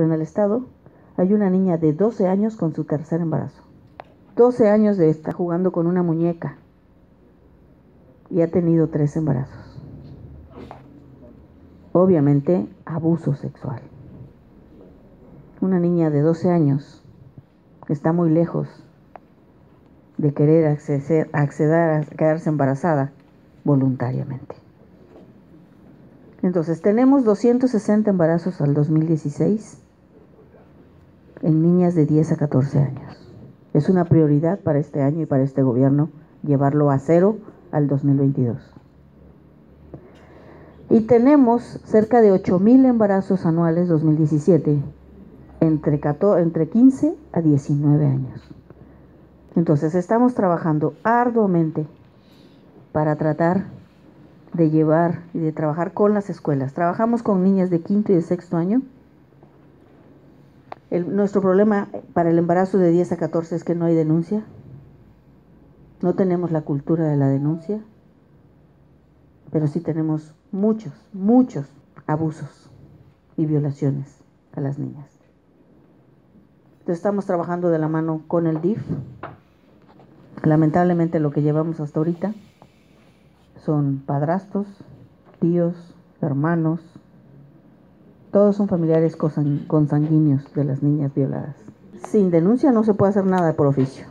En el estado hay una niña de 12 años con su tercer embarazo. 12 años de estar jugando con una muñeca y ha tenido tres embarazos. Obviamente, abuso sexual. Una niña de 12 años está muy lejos de querer acceder, acceder a quedarse embarazada voluntariamente. Entonces, tenemos 260 embarazos al 2016 en niñas de 10 a 14 años. Es una prioridad para este año y para este gobierno llevarlo a cero al 2022. Y tenemos cerca de 8.000 embarazos anuales 2017 entre, 14, entre 15 a 19 años. Entonces estamos trabajando arduamente para tratar de llevar y de trabajar con las escuelas. Trabajamos con niñas de quinto y de sexto año nuestro problema para el embarazo de 10 a 14 es que no hay denuncia. No tenemos la cultura de la denuncia, pero sí tenemos muchos, muchos abusos y violaciones a las niñas. Entonces estamos trabajando de la mano con el DIF. Lamentablemente lo que llevamos hasta ahorita son padrastros, tíos, hermanos, todos son familiares consanguíneos de las niñas violadas. Sin denuncia no se puede hacer nada por oficio.